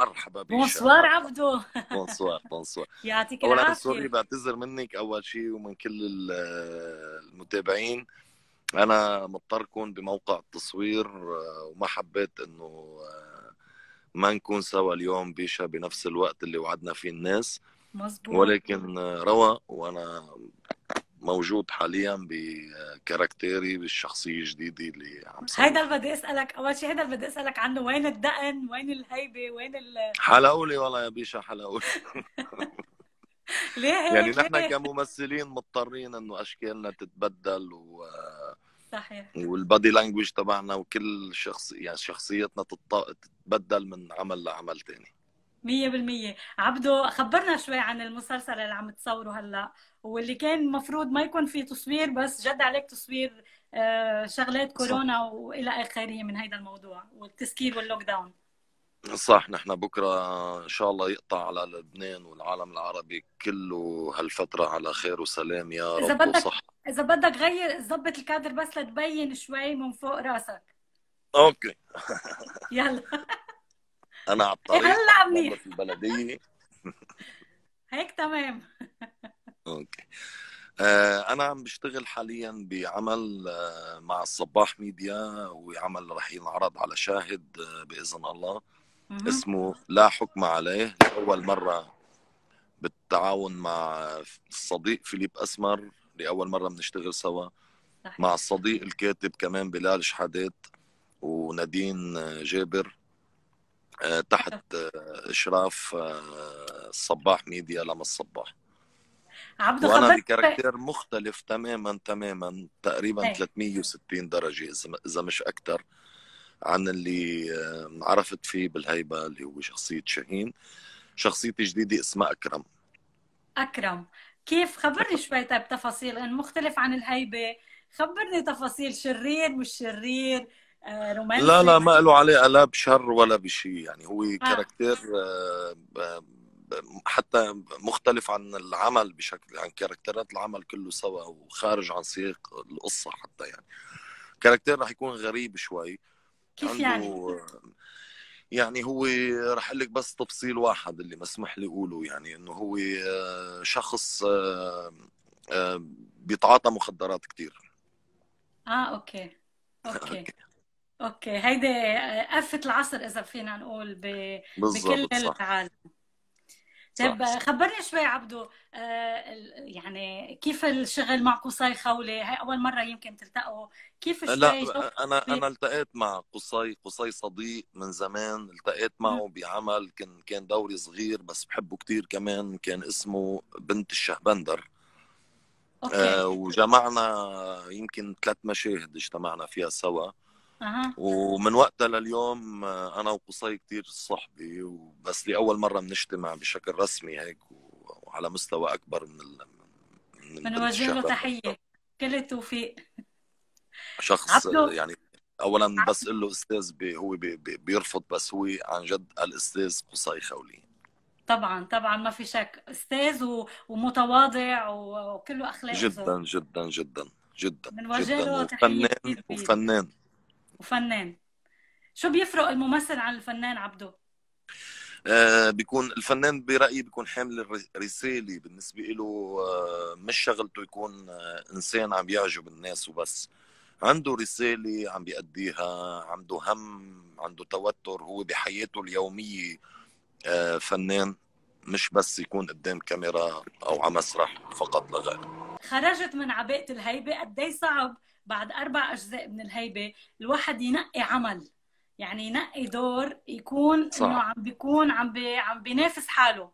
مرحبا بك bonsoir عبدو. bonsoir bonsoir. يعطيك اولا العافية. sorry بعتذر منك أول شيء ومن كل ال- المتابعين. أنا مضطر كون بموقع التصوير آه، وما حبيت إنه آه، ما نكون سوا اليوم بيشا بنفس الوقت اللي وعدنا فيه الناس. مزبوط ولكن آه، روى وأنا موجود حاليا ب caractère ي بالشخصية الجديدة اللي عم هيدا اللي بدي أسألك. أول شيء هيدا اللي بدي أسألك عنه. وين الدقن؟ وين الهيبة؟ وين ال... حلقولي والله يا بيشا حلقولي. ليه يعني هيك نحن ليه كممثلين مضطرين إنه أشكالنا تتبدل و صحيح. والبادي لانجوج تبعنا وكل شخص يعني شخصيتنا تتبدل من عمل لعمل تاني. مية بالمية. عبدو خبرنا شوي عن المسلسل اللي عم تصوره هلأ واللي كان مفروض ما يكون فيه تصوير بس جد عليك تصوير آه، شغلات صح. كورونا وإلى آخره من هيدا الموضوع والتسكير وال lockdown صح نحن بكرة إن شاء الله يقطع على لبنان والعالم العربي كله هالفترة على خير وسلام. يا إذا رب بدك وصح إذا بدك غير ظبط الكادر بس لتبين شوي من فوق راسك. okay. يلا. أنا على الطريق منيح بنظف البلدية. هيك تمام. okay. آه، أنا عم بشتغل حاليا بعمل آه، مع الصباح ميديا وعمل رح ينعرض على شاهد آه، بإذن الله. اسمه لا حكم عليه. لأول مرة بالتعاون مع الصديق فيليب أسمر. لأول مرة بنشتغل سوا. مع الصديق الكاتب كمان بلال شحادات ونادين جابر. تحت آه، إشراف آه، الصباح ميديا لما الصباح عبدو وأنا بكاركتير مختلف تماما تماما تقريبا إيه 360 درجة إذا مش أكثر عن اللي آه، عرفت فيه بالهيبة اللي هو شخصية شاهين. شخصيتي جديدة اسمها أكرم. أكرم. كيف؟ خبرني شوي طيب تفاصيل إن مختلف عن الهيبة. خبرني تفاصيل شرير مش شرير. آه، لا رومانسي. لا ما له علاقه لا بشر ولا بشيء يعني هو آه. character آه، حتى مختلف عن العمل بشكل عن كاركترات العمل كله سوا وخارج عن سياق القصة حتى يعني. character رح يكون غريب شوي. كيف يعني؟ يعني هو رح أقول لك بس تفصيل واحد اللي مسمح لي أقوله. يعني إنه هو آه، شخص آه، آه، بيتعاطى مخدرات كتير. آه okay. okay. okay. okay هيدي آفة العصر إذا فينا نقول ب... بكل صح. العالم. طيب خبرني شوي عبدو آه، يعني كيف الشغل مع قصي خولي هاي أول مرة يمكن تلتقوا. كيف شوي لا أنا أنا التقيت مع قصي قصي صديق من زمان التقيت. معه بعمل كان كان دوري صغير بس بحبه كتير كمان كان اسمه بنت الشهبندر. okay. آه وجمعنا يمكن ثلاث مشاهد اجتمعنا فيها سوا. ومن وقتها لليوم آه، أنا وقصي كتير صحبة وبس لأول مرة بنجتمع بشكل رسمي هيك وعلى مستوى أكبر من ال... من بنوجه له تحية كل التوفيق. شخص عبدو. يعني اولا بس قل له أستاذ بي هو بي بي بيرفض بس هو عن جد الأستاذ قصي خولي. طبعا طبعا ما في شك. أستاذ و- ومتواضع و- وكله اخلاق جدا جدا جدا جدا بنوجه له تحيه وفنان كثير وفنان. وفنان. شو بيفرق الممثل عن الفنان عبدو آه بيكون الفنان برأيي بيكون حامل الر- رسالة بالنسبة له آه مش شغلته يكون آه إنسان عم يعجب الناس وبس. عنده رسالة عم بيأديها عنده هم عنده توتر هو بحياته اليومية آه فنان مش بس يكون قدام كاميرا أو على مسرح فقط لا غير. خرجت من عباءة الهيبة قد إيه صعب بعد أربع أجزاء من الهيبة الواحد ينقي عمل. يعني ينقي دور يكون إنه صعب. عم بيكون عم بي عم بينافس حاله.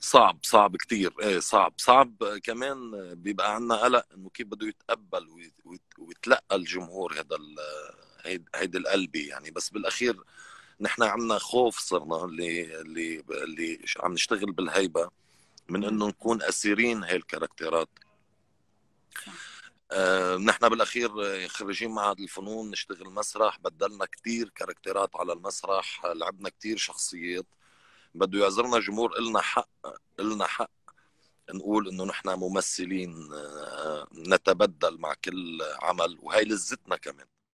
صعب صعب كتير. إيه صعب. صعب كمان بيبقى عندنا قلق إنه كيف بده يتقبل ويت- ويت- ويتلقى الجمهور هذا هيدي القلبي يعني. بس بالأخير نحن عندنا خوف صرنا اللي اللي اللي عم نشتغل بالهيبة من. إنه نكون أسيرين هاي الكاركترات صح. نحن بالأخير آه، خريجين معهد الفنون نشتغل مسرح بدلنا كتير كاركترات على المسرح آه، لعبنا كتير شخصيات. بده يعذرنا جمهور إلنا حق إلنا حق نقول إنه نحن ممثلين آه، نتبدل مع كل عمل وهي لذتنا كمان.